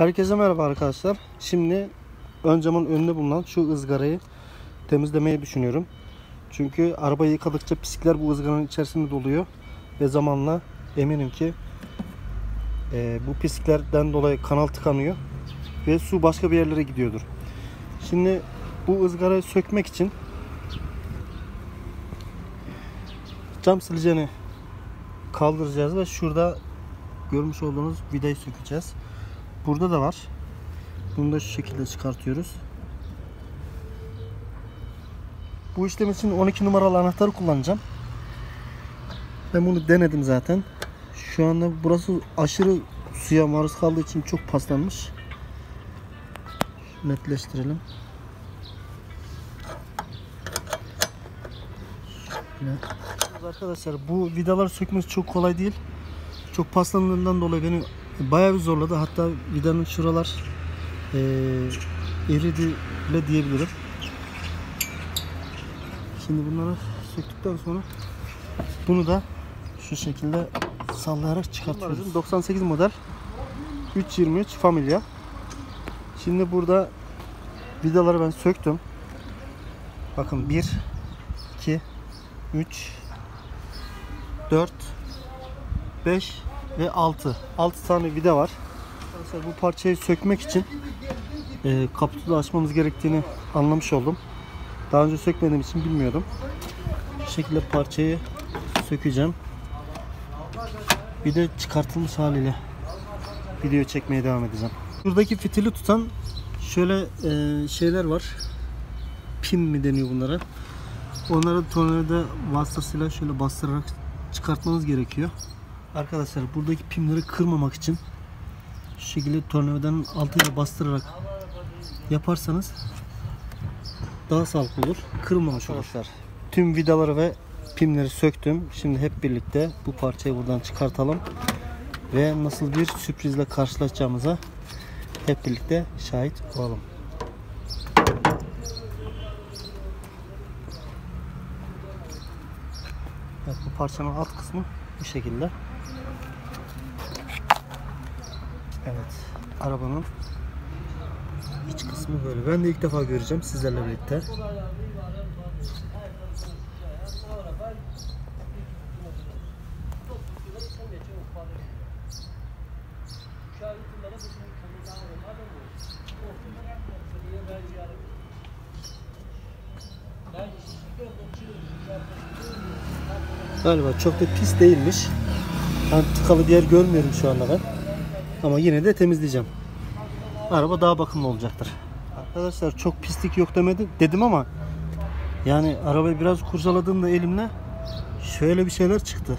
Herkese merhaba arkadaşlar. Şimdi ön camın önünde bulunan şu ızgarayı temizlemeyi düşünüyorum. Çünkü arabayı yıkadıkça pislikler bu ızgaranın içerisinde doluyor. Ve zamanla eminim ki e, bu pisliklerden dolayı kanal tıkanıyor. Ve su başka bir yerlere gidiyordur. Şimdi bu ızgarayı sökmek için cam siliceni kaldıracağız ve şurada görmüş olduğunuz vidayı sökeceğiz. Burada da var. Bunu da şu şekilde çıkartıyoruz. Bu işlem için 12 numaralı anahtarı kullanacağım. Ben bunu denedim zaten. Şu anda burası aşırı suya maruz kaldığı için çok paslanmış. Netleştirelim. Arkadaşlar bu vidaları sökmesi çok kolay değil. Çok paslandığından dolayı beni bayağı bir zorladı. Hatta vidanın şuralar e, eridi bile diyebilirim. Şimdi bunları söktükten sonra bunu da şu şekilde sallayarak çıkartıyoruz. 98 model 323 Familia. Şimdi burada vidaları ben söktüm. Bakın 1 2 3 4 5 ve 6. 6 tane vida var. Arkadaşlar bu parçayı sökmek için e, kaputunu açmamız gerektiğini anlamış oldum. Daha önce sökmediğim için bilmiyordum. Bu şekilde parçayı sökeceğim. Bir de çıkartılmış haliyle video çekmeye devam edeceğim. Buradaki fitili tutan şöyle e, şeyler var. Pin mi deniyor bunlara? Onları tornavida vasıtasıyla şöyle bastırarak çıkartmanız gerekiyor. Arkadaşlar buradaki pimleri kırmamak için şu şekilde tornavidanın altıyla bastırarak yaparsanız daha sağlıklı olur. Kırılmamış olur. Tüm vidaları ve pimleri söktüm. Şimdi hep birlikte bu parçayı buradan çıkartalım. Ve nasıl bir sürprizle karşılaşacağımıza hep birlikte şahit olalım. Evet, bu parçanın alt kısmı bu şekilde. Evet. Arabanın iç kısmı böyle. Ben de ilk defa göreceğim sizlerle birlikte. Galiba çok da pis değilmiş. Ben tıkalı bir yer görmüyorum şu anda ben. Ama yine de temizleyeceğim. Araba daha bakımlı olacaktır. Arkadaşlar çok pislik yok demedim dedim ama yani arabayı biraz kurcaladığımda elimle şöyle bir şeyler çıktı.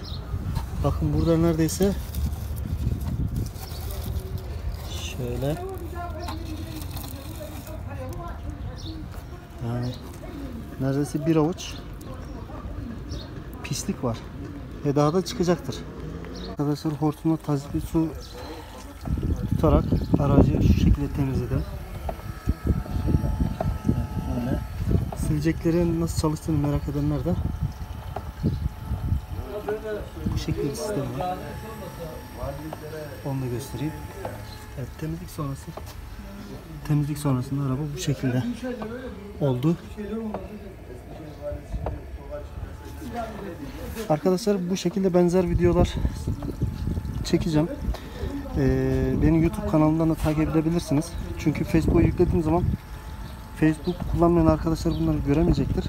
Bakın burada neredeyse şöyle yani neredeyse bir avuç pislik var. Ve daha da çıkacaktır. Arkadaşlar hortumla tazikli su tutarak aracı şu şekilde temizledim. Böyle. Sileceklerin nasıl çalıştığını merak edenler de bu şekilde sistem var. Onu da göstereyim. Evet temizlik sonrası temizlik sonrasında araba bu şekilde oldu. Arkadaşlar bu şekilde benzer videolar çekeceğim. Ee, benim YouTube kanalımdan da takip edebilirsiniz. Çünkü Facebook'a yüklediğim zaman Facebook kullanmayan arkadaşlar bunları göremeyecektir.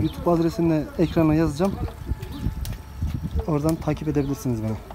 YouTube adresini ekrana yazacağım. Oradan takip edebilirsiniz beni.